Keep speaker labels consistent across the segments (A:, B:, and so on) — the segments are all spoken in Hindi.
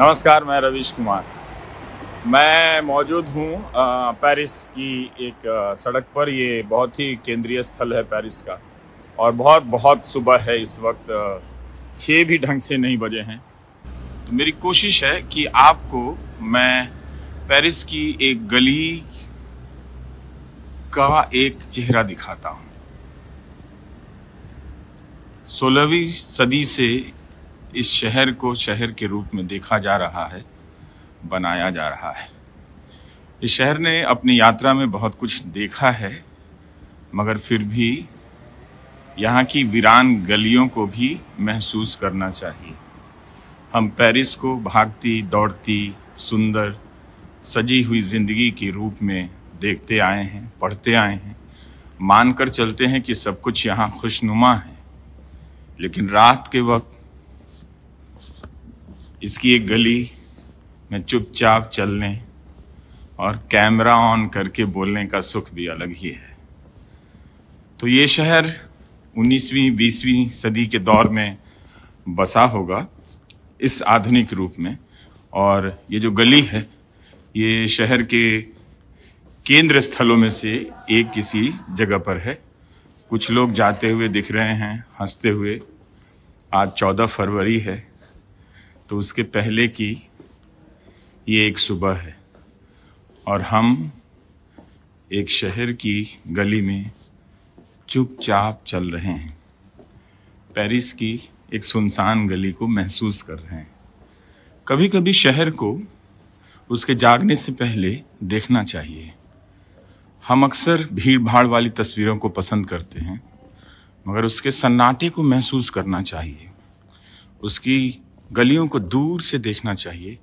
A: नमस्कार, मैं रवीश कुमार। मैं मौजूद हूँ पेरिस की एक सड़क पर। ये बहुत ही केंद्रीय स्थल है पेरिस का। और बहुत बहुत सुबह है इस वक्त छः भी ढंग से नहीं बजे हैं। तो मेरी कोशिश है कि आपको मैं पेरिस की एक गली का एक चेहरा दिखाता हूँ। सोलहवीं सदी से इस शहर को शहर के रूप में देखा जा रहा है, बनाया जा रहा है। इस शहर ने अपनी यात्रा में बहुत कुछ देखा है, मगर फिर भी यहाँ की वीरान गलियों को भी महसूस करना चाहिए। हम पेरिस को भागती, दौड़ती, सुंदर, सजी हुई ज़िंदगी के रूप में देखते आए हैं, पढ़ते आए हैं। मानकर चलते हैं कि सब कुछ यहाँ खुशनुमा है। लेकिन रात के वक्त इसकी एक गली में चुपचाप चलने और कैमरा ऑन करके बोलने का सुख भी अलग ही है। तो ये शहर 19वीं 20वीं सदी के दौर में बसा होगा इस आधुनिक रूप में। और ये जो गली है, ये शहर के केंद्र स्थलों में से एक किसी जगह पर है। कुछ लोग जाते हुए दिख रहे हैं, हँसते हुए। आज चौदह फरवरी है। तो उसके पहले की ये एक सुबह है और हम एक शहर की गली में चुपचाप चल रहे हैं। पेरिस की एक सुनसान गली को महसूस कर रहे हैं। कभी कभी शहर को उसके जागने से पहले देखना चाहिए। हम अक्सर भीड़ भाड़ वाली तस्वीरों को पसंद करते हैं, मगर उसके सन्नाटे को महसूस करना चाहिए। उसकी गलियों को दूर से देखना चाहिए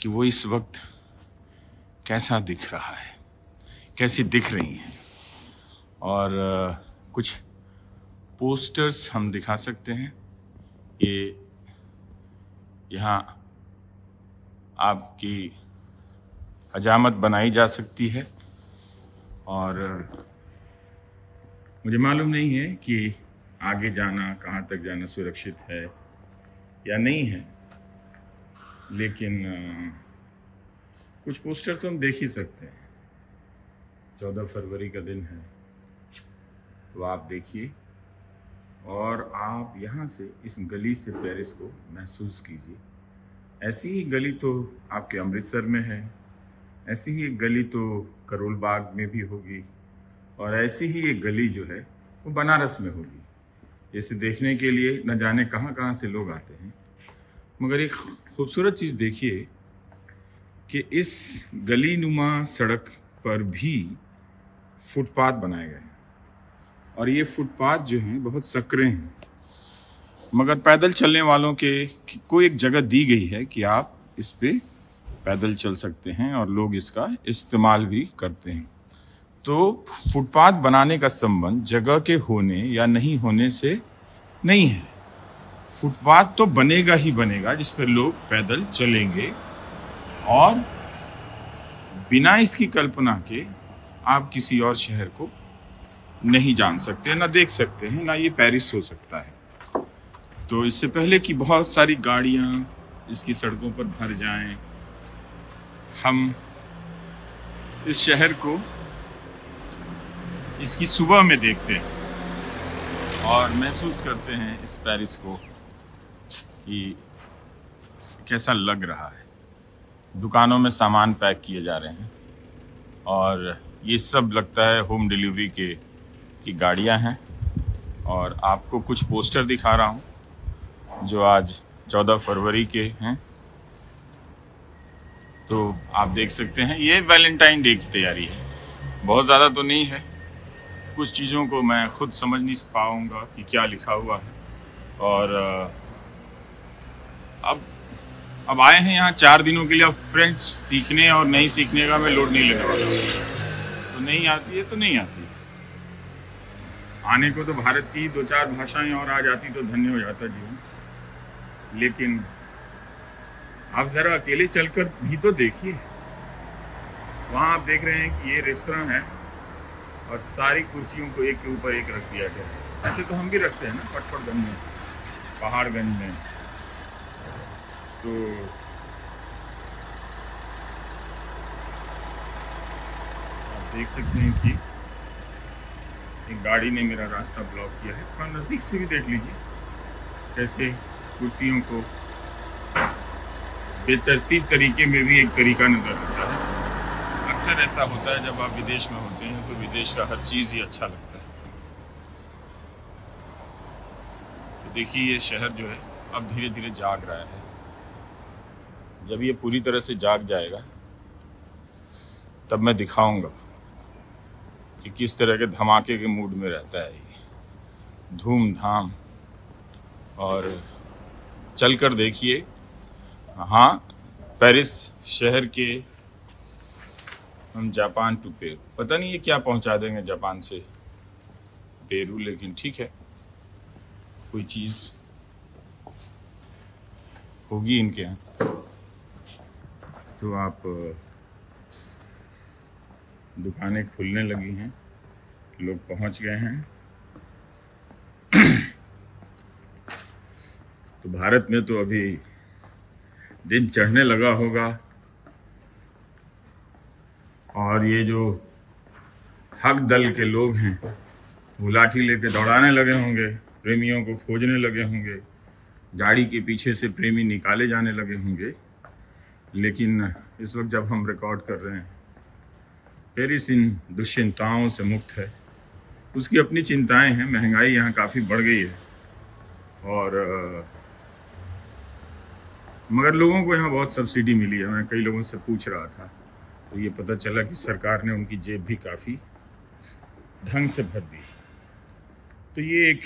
A: कि वो इस वक्त कैसा दिख रहा है, कैसी दिख रही हैं। और कुछ पोस्टर्स हम दिखा सकते हैं। ये, यहाँ आपकी हजामत बनाई जा सकती है। और, मुझे मालूम नहीं है कि आगे जाना, कहाँ तक जाना सुरक्षित है। या नहीं है। लेकिन कुछ पोस्टर तो हम देख ही सकते हैं। चौदह फरवरी का दिन है। तो आप देखिए और आप यहाँ से इस गली से पेरिस को महसूस कीजिए। ऐसी ही गली तो आपके अमृतसर में है। ऐसी ही गली तो करोल बाग में भी होगी। और ऐसी ही एक गली जो है वो बनारस में होगी। इसे देखने के लिए न जाने कहाँ कहाँ से लोग आते हैं। मगर एक खूबसूरत चीज़ देखिए कि इस गली नुमा सड़क पर भी फुटपाथ बनाए गए हैं। और ये फुटपाथ जो हैं, बहुत सकरे हैं। मगर पैदल चलने वालों के को एक जगह दी गई है कि आप इस पर पैदल चल सकते हैं और लोग इसका इस्तेमाल भी करते हैं। तो फुटपाथ बनाने का संबंध जगह के होने या नहीं होने से नहीं है। फुटपाथ तो बनेगा ही बनेगा, जिस पर लोग पैदल चलेंगे और बिना इसकी कल्पना के आप किसी और शहर को नहीं जान सकते, ना देख सकते हैं, ना ये पेरिस हो सकता है। तो इससे पहले कि बहुत सारी गाड़ियाँ इसकी सड़कों पर भर जाएँ, हम इस शहर को इसकी सुबह में देखते हैं। और महसूस करते हैं इस पेरिस को कि कैसा लग रहा है। दुकानों में सामान पैक किए जा रहे हैं और ये सब लगता है होम डिलीवरी के, की गाड़ियाँ हैं। और आपको कुछ पोस्टर दिखा रहा हूँ, जो आज चौदह फरवरी के हैं। तो आप देख सकते हैं, ये वैलेंटाइन डे की तैयारी है। बहुत ज़्यादा तो नहीं है कुछ चीज़ों को मैं खुद समझ नहीं पाऊँगा कि क्या लिखा हुआ है। और अब अब आए हैं यहाँ चार दिनों के लिए, अब फ्रेंच सीखने और नहीं सीखने का मैं लोड नहीं लेने वाला तो नहीं आती है तो नहीं आती आने को तो भारत की दो चार भाषाएँ और आ जाती तो धन्य हो जाता जीवन। लेकिन आप जरा अकेले चलकर भी तो देखिए। वहाँ आप देख रहे हैं कि ये रेस्तरा है। और सारी कुर्सियों को एक के ऊपर एक रख दिया गया है। ऐसे तो हम भी रखते हैं ना पटपटगंज में पहाड़गंज में। तो आप देख सकते हैं कि एक गाड़ी ने मेरा रास्ता ब्लॉक किया है। थोड़ा नज़दीक से भी देख लीजिए, कैसे कुर्सियों को बेतरतीब तरीके में भी एक तरीका नज़र आता है। अक्सर ऐसा होता है, जब आप विदेश में होते हैं तो विदेश का हर चीज़ ही अच्छा लगता है। तो देखिए, ये शहर जो है, अब धीरे धीरे जाग रहा है। जब ये पूरी तरह से जाग जाएगा, तब मैं दिखाऊँगा कि किस तरह के धमाके के मूड में रहता है ये। धूमधाम। और चलकर देखिए हाँ पेरिस शहर के हम जापान टू पेरू पता नहीं ये क्या पहुँचा देंगे जापान से। पेरू लेकिन ठीक है। कोई चीज़ होगी इनके यहाँ। तो आप दुकानें खुलने लगी हैं। लोग पहुँच गए हैं। तो भारत में तो अभी दिन चढ़ने लगा होगा। और ये जो हक दल के लोग हैं, वो लाठी लेके दौड़ाने लगे होंगे, प्रेमियों को खोजने लगे होंगे, गाड़ी के पीछे से प्रेमी निकाले जाने लगे होंगे। लेकिन इस वक्त जब हम रिकॉर्ड कर रहे हैं पेरिस इन दुश्चिंताओं से मुक्त है। उसकी अपनी चिंताएँ हैं, महँगाई यहाँ काफ़ी बढ़ गई है। और मगर लोगों को यहाँ बहुत सब्सिडी मिली है। मैं कई लोगों से पूछ रहा था। तो ये पता चला कि सरकार ने उनकी जेब भी काफ़ी ढंग से भर दी। तो ये एक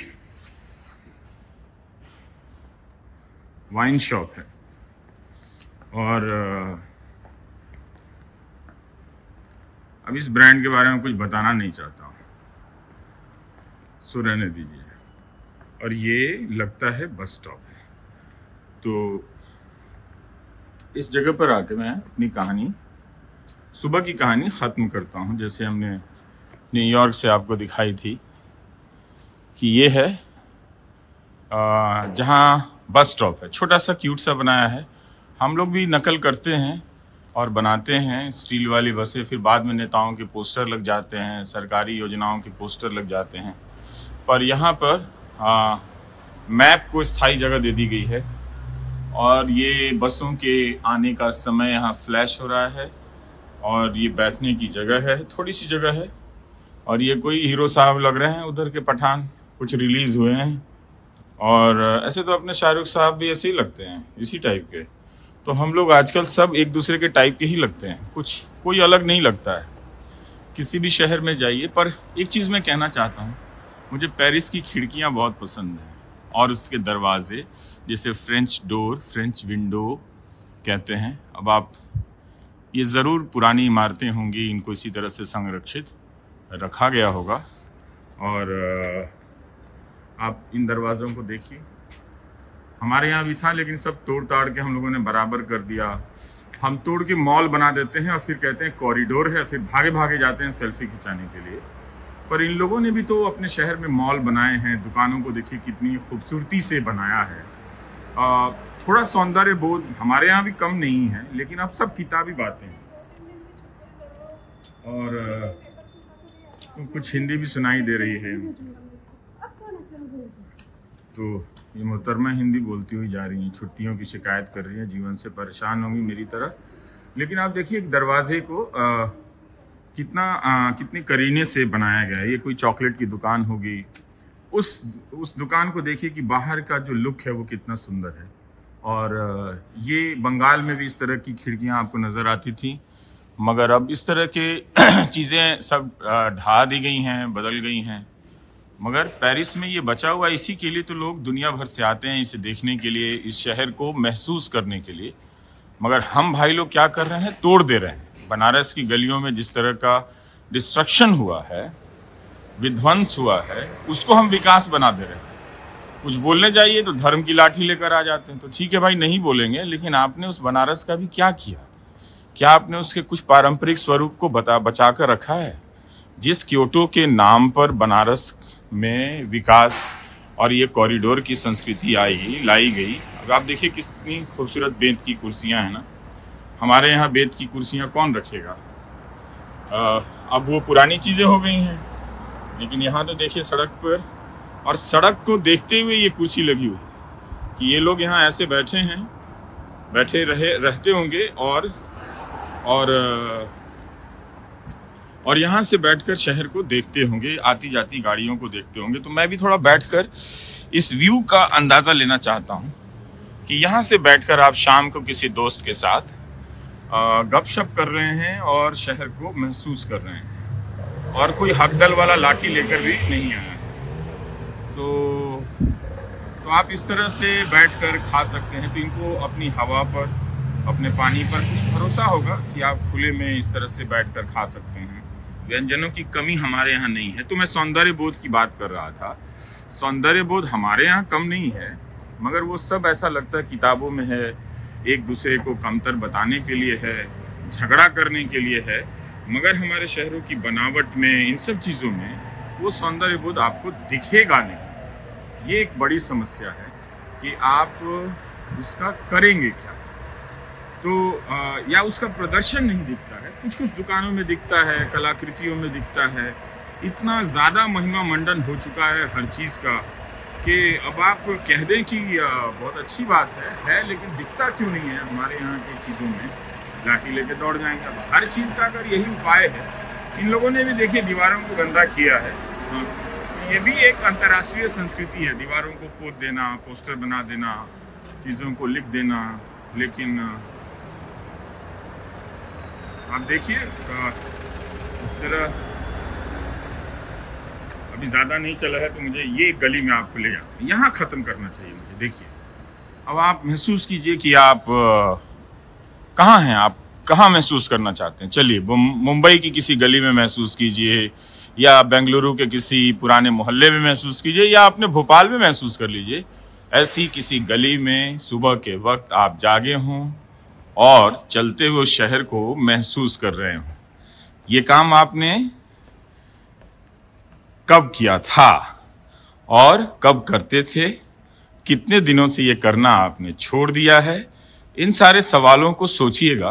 A: वाइन शॉप है। और अब इस ब्रांड के बारे में कुछ बताना नहीं चाहता हूँ। सो रहने दीजिए। और ये लगता है बस स्टॉप है। तो इस जगह पर आके मैं अपनी कहानी सुबह की कहानी ख़त्म करता हूँ। जैसे हमने न्यूयॉर्क से आपको दिखाई थी कि ये है जहाँ बस स्टॉप है। छोटा सा क्यूट सा बनाया है। हम लोग भी नकल करते हैं और बनाते हैं स्टील वाली बसें। फिर बाद में नेताओं के पोस्टर लग जाते हैं सरकारी योजनाओं के पोस्टर लग जाते हैं। पर यहाँ पर आ, मैप को स्थायी जगह दे दी गई है। और ये बसों के आने का समय यहाँ फ्लैश हो रहा है। और ये बैठने की जगह है, थोड़ी सी जगह है। और ये कोई हीरो साहब लग रहे हैं उधर के पठान, कुछ रिलीज़ हुए हैं। और ऐसे तो अपने शाहरुख साहब भी ऐसे ही लगते हैं, इसी टाइप के। तो हम लोग आजकल सब एक दूसरे के टाइप के ही लगते हैं, कुछ, कोई अलग नहीं लगता है। किसी भी शहर में जाइए, पर एक चीज़ मैं कहना चाहता हूँ, मुझे पेरिस की खिड़कियाँ बहुत पसंद हैं। और उसके दरवाजे, जैसे फ्रेंच डोर फ्रेंच विंडो कहते हैं, अब आप ये ज़रूर पुरानी इमारतें होंगी इनको इसी तरह से संरक्षित रखा गया होगा। और आप इन दरवाज़ों को देखिए। हमारे यहाँ भी था लेकिन सब तोड़ ताड़ के हम लोगों ने बराबर कर दिया। हम तोड़ के मॉल बना देते हैं और फिर कहते हैं कॉरिडोर है फिर भागे भागे जाते हैं सेल्फी खिंचाने के लिए। पर इन लोगों ने भी तो अपने शहर में मॉल बनाए हैं दुकानों को देखिए कितनी खूबसूरती से बनाया है। आ, थोड़ा सौंदर्य बोध हमारे यहाँ भी कम नहीं है लेकिन अब सब किताबी बातें हैं। और तो कुछ हिंदी भी सुनाई दे रही है। तो ये मोहतरमा हिंदी बोलती हुई जा रही हैं छुट्टियों की शिकायत कर रही हैं जीवन से परेशान होंगी मेरी तरह। लेकिन आप देखिए एक दरवाजे को आ, कितना आ, कितने करीने से बनाया गया है। ये कोई चॉकलेट की दुकान होगी। उस उस दुकान को देखिए कि बाहर का जो लुक है वो कितना सुंदर है। और ये बंगाल में भी इस तरह की खिड़कियाँ आपको नज़र आती थी। मगर अब इस तरह के चीज़ें सब ढा दी गई हैं, बदल गई हैं। मगर पेरिस में ये बचा हुआ इसी के लिए तो लोग दुनिया भर से आते हैं इसे देखने के लिए, इस शहर को महसूस करने के लिए। मगर हम भाई लोग क्या कर रहे हैं? तोड़ दे रहे हैं। बनारस की गलियों में जिस तरह का डिस्ट्रक्शन हुआ है, विध्वंस हुआ है, उसको हम विकास बना दे रहे हैं। कुछ बोलने जाइए तो धर्म की लाठी लेकर आ जाते हैं। तो ठीक है भाई नहीं बोलेंगे लेकिन आपने उस बनारस का भी क्या किया? क्या आपने उसके कुछ पारंपरिक स्वरूप को बता बचा कर रखा है? जिस क्योटो के नाम पर बनारस में विकास और ये कॉरिडोर की संस्कृति आई लाई गई अब आप देखिए कितनी खूबसूरत बेंत की कुर्सियाँ हैं ना। हमारे यहाँ बेंत की कुर्सियाँ कौन रखेगा? आ, अब वो पुरानी चीज़ें हो गई हैं लेकिन यहाँ तो देखिए सड़क पर और सड़क को देखते हुए ये कुर्सी लगी हुई कि ये लोग यहाँ ऐसे बैठे हैं, बैठे रहे, रहते होंगे और और और यहाँ से बैठकर शहर को देखते होंगे आती जाती गाड़ियों को देखते होंगे। तो मैं भी थोड़ा बैठकर इस व्यू का अंदाज़ा लेना चाहता हूँ कि यहाँ से बैठकर आप शाम को किसी दोस्त के साथ गपशप कर रहे हैं और शहर को महसूस कर रहे हैं। और कोई हकदल वाला लाठी लेकर भी नहीं आया। तो तो आप इस तरह से बैठकर खा सकते हैं। तो इनको अपनी हवा पर, अपने पानी पर कुछ भरोसा होगा कि आप खुले में इस तरह से बैठकर खा सकते हैं। व्यंजनों की कमी हमारे यहाँ नहीं है। तो मैं सौंदर्य बोध की बात कर रहा था। सौंदर्य बोध हमारे यहाँ कम नहीं है, मगर वो सब ऐसा लगता है किताबों में है, एक दूसरे को कमतर बताने के लिए है, झगड़ा करने के लिए है। मगर हमारे शहरों की बनावट में, इन सब चीज़ों में वो सौंदर्य बोध आपको दिखेगा नहीं। ये एक बड़ी समस्या है कि आप उसका करेंगे क्या? तो आ, या उसका प्रदर्शन नहीं दिखता है कुछ कुछ दुकानों में दिखता है कलाकृतियों में दिखता है। इतना ज़्यादा महिमा मंडन हो चुका है हर चीज़ का कि अब आप कह दें कि बहुत अच्छी बात है है लेकिन दिखता क्यों नहीं है हमारे यहाँ की चीज़ों में? लाठी लेके दौड़ जाएँगे हर चीज़ का अगर यही उपाय है इन लोगों ने भी देखिए दीवारों को गंदा किया है। हाँ। ये भी एक अंतर्राष्ट्रीय संस्कृति है। दीवारों को पोत देना, पोस्टर बना देना, चीज़ों को लिख देना, लेकिन आप देखिए इस तरह अभी ज़्यादा नहीं चला है तो मुझे ये गली में आपको ले जाता यहाँ ख़त्म करना चाहिए मुझे, देखिए। अब आप महसूस कीजिए कि आप कहाँ हैं? आप कहाँ महसूस करना चाहते हैं? चलिए मुंबई की किसी गली में महसूस कीजिए या बेंगलुरु के किसी पुराने मोहल्ले में महसूस कीजिए या अपने भोपाल में महसूस कर लीजिए। ऐसी किसी गली में सुबह के वक्त आप जागे हों और चलते हुए शहर को महसूस कर रहे हों। ये काम आपने कब किया था और कब करते थे? कितने दिनों से ये करना आपने छोड़ दिया है? इन सारे सवालों को सोचिएगा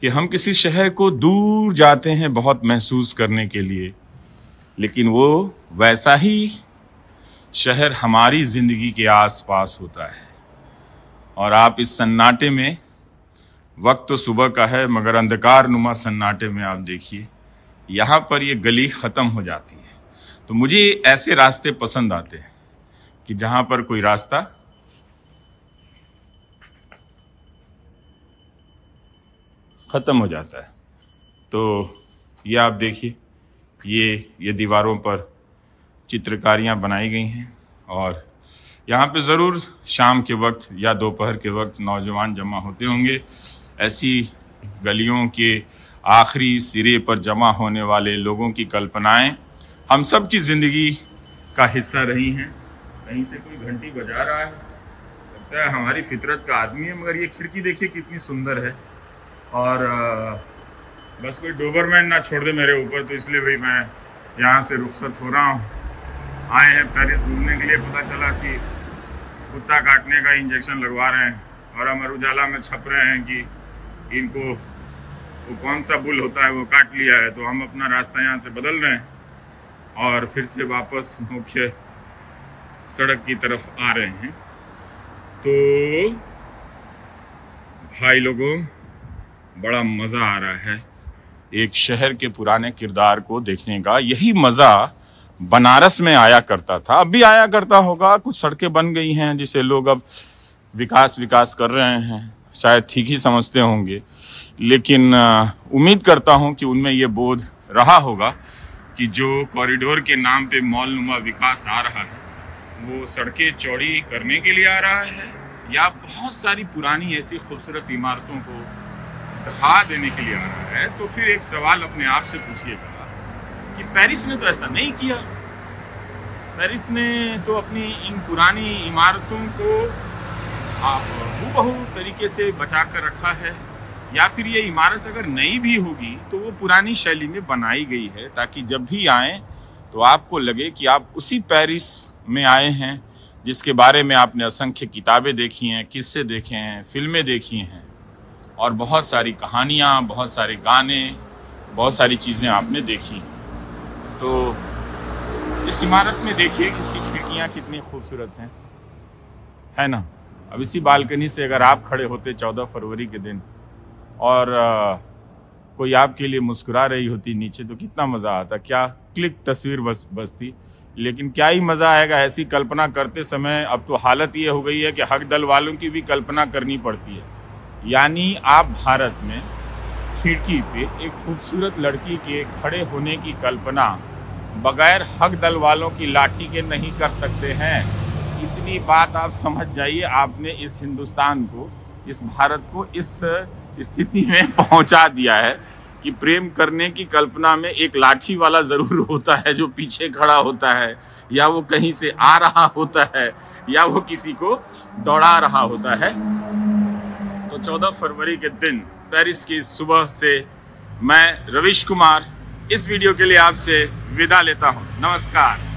A: कि हम किसी शहर को दूर जाते हैं बहुत महसूस करने के लिए। लेकिन वो वैसा ही शहर हमारी ज़िंदगी के आसपास होता है। और आप इस सन्नाटे में, वक्त तो सुबह का है, मगर अंधकार नुमा सन्नाटे में आप देखिए, यहाँ पर ये गली ख़त्म हो जाती है। तो मुझे ऐसे रास्ते पसंद आते हैं कि जहाँ पर कोई रास्ता ख़त्म हो जाता है। तो ये आप देखिए। ये ये दीवारों पर चित्रकारियाँ बनाई गई हैं और यहाँ पे ज़रूर शाम के वक्त या दोपहर के वक्त नौजवान जमा होते होंगे। ऐसी गलियों के आखिरी सिरे पर जमा होने वाले लोगों की कल्पनाएँ हम सब की ज़िंदगी का हिस्सा रही हैं। कहीं से कोई घंटी बजा रहा है, लगता है हमारी फितरत का आदमी है, मगर ये खिड़की देखिए कितनी सुंदर है। और बस कोई डोबरमैन ना छोड़ दे मेरे ऊपर तो इसलिए भाई मैं यहाँ से रुखसत हो रहा हूँ। आए हैं पेरिस घूमने के लिए, पता चला कि कुत्ता काटने का इंजेक्शन लगवा रहे हैं और अमर उजाला में छप रहे हैं कि इनको, वो कौन सा बुल होता है, वो काट लिया है। तो हम अपना रास्ता यहाँ से बदल रहे हैं और फिर से वापस मुख्य सड़क की तरफ़ आ रहे हैं। तो भाई लोगों, बड़ा मज़ा आ रहा है। एक शहर के पुराने किरदार को देखने का यही मज़ा बनारस में आया करता था। अब भी आया करता होगा, कुछ सड़कें बन गई हैं जिसे लोग अब विकास विकास कर रहे हैं, शायद ठीक ही समझते होंगे। लेकिन उम्मीद करता हूँ कि उनमें ये बोध रहा होगा कि जो कॉरिडोर के नाम पे मॉल नुमा विकास आ रहा है, वो सड़कें चौड़ी करने के लिए आ रहा है या बहुत सारी पुरानी ऐसी खूबसूरत इमारतों को ढहा देने के लिए आ रहा है तो फिर एक सवाल अपने आप से पूछिएगा कि पेरिस ने तो ऐसा नहीं किया। पेरिस ने तो अपनी इन पुरानी इमारतों को आप हूबहू तरीके से बचा कर रखा है, या फिर ये इमारत अगर नई भी होगी तो वो पुरानी शैली में बनाई गई है, ताकि जब भी आए तो आपको लगे कि आप उसी पेरिस में आए हैं, जिसके बारे में आपने असंख्य किताबें देखी हैं, किस्से देखे हैं, फ़िल्में देखी हैं। और बहुत सारी कहानियाँ, बहुत सारे गाने, बहुत सारी चीज़ें आपने देखी तो इस इमारत में देखिए कि इसकी खिड़कियाँ कितनी खूबसूरत हैं। है ना? अब इसी बालकनी से अगर आप खड़े होते चौदह फरवरी के दिन और कोई आपके लिए मुस्कुरा रही होती नीचे तो कितना मज़ा आता। क्या क्लिक तस्वीर बस, बसती। लेकिन क्या ही मज़ा आएगा ऐसी कल्पना करते समय। अब तो हालत ये हो गई है कि हक दल वालों की भी कल्पना करनी पड़ती है। यानी आप भारत में खिड़की पे एक खूबसूरत लड़की के खड़े होने की कल्पना बगैर हक दल वालों की लाठी के नहीं कर सकते हैं। इतनी बात आप समझ जाइए, आपने इस हिंदुस्तान को, इस भारत को इस स्थिति में पहुँचा दिया है कि प्रेम करने की कल्पना में एक लाठी वाला ज़रूर होता है जो पीछे खड़ा होता है, या वो कहीं से आ रहा होता है, या वो किसी को दौड़ा रहा होता है। तो 14 फरवरी के दिन, पेरिस की सुबह से मैं रविश कुमार, इस वीडियो के लिए आपसे विदा लेता हूँ। नमस्कार।